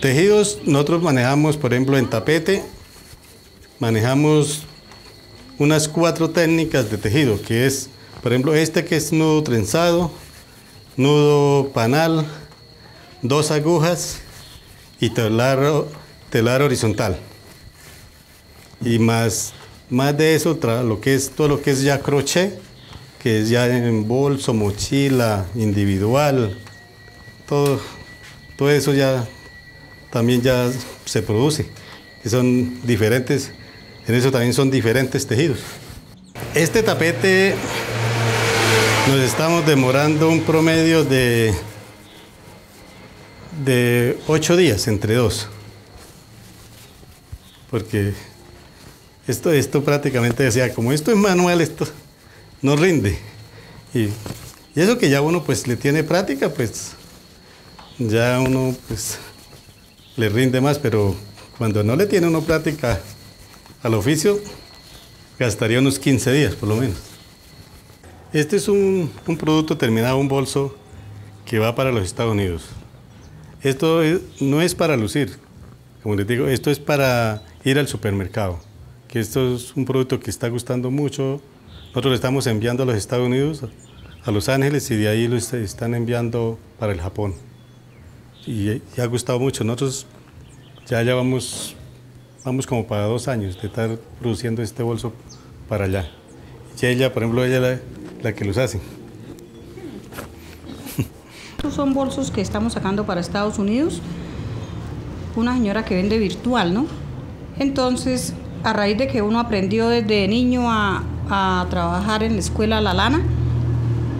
Tejidos, nosotros manejamos, por ejemplo, en tapete, manejamos unas cuatro técnicas de tejido, que es, por ejemplo, este que es nudo trenzado, nudo panal, dos agujas y telar, telar horizontal. Y más, más de eso, lo que es todo lo que es ya crochet, que es ya en bolso, mochila, individual, todo, todo eso ya también ya se produce, que son diferentes, en eso también son diferentes tejidos. Este tapete nos estamos demorando un promedio de, de ocho días entre dos, porque esto, esto prácticamente decía, como esto es manual, esto no rinde. Y, y, eso que ya uno pues le tiene práctica, pues ya uno pues le rinde más, pero cuando no le tiene uno práctica al oficio, gastaría unos 15 días por lo menos. Este es un, un producto terminado, un bolso que va para los Estados Unidos. Esto no es para lucir, como les digo, esto es para ir al supermercado que esto es un producto que está gustando mucho. Nosotros lo estamos enviando a los Estados Unidos, a Los Ángeles, y de ahí lo están enviando para el Japón. Y, ha gustado mucho. Nosotros ya llevamos vamos como para dos años de estar produciendo este bolso para allá. Y ella, por ejemplo, ella es la que los hace. Estos son bolsos que estamos sacando para Estados Unidos. Una señora que vende virtual, ¿no? Entonces, a raíz de que uno aprendió desde niño a, trabajar en la escuela la lana,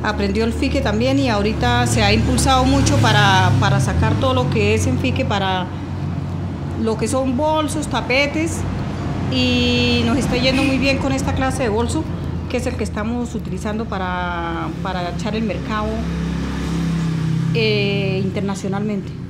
aprendió el fique también y ahorita se ha impulsado mucho para, para, sacar todo lo que es en fique para lo que son bolsos, tapetes y nos está yendo muy bien con esta clase de bolso que es el que estamos utilizando para, para echar el mercado eh, internacionalmente.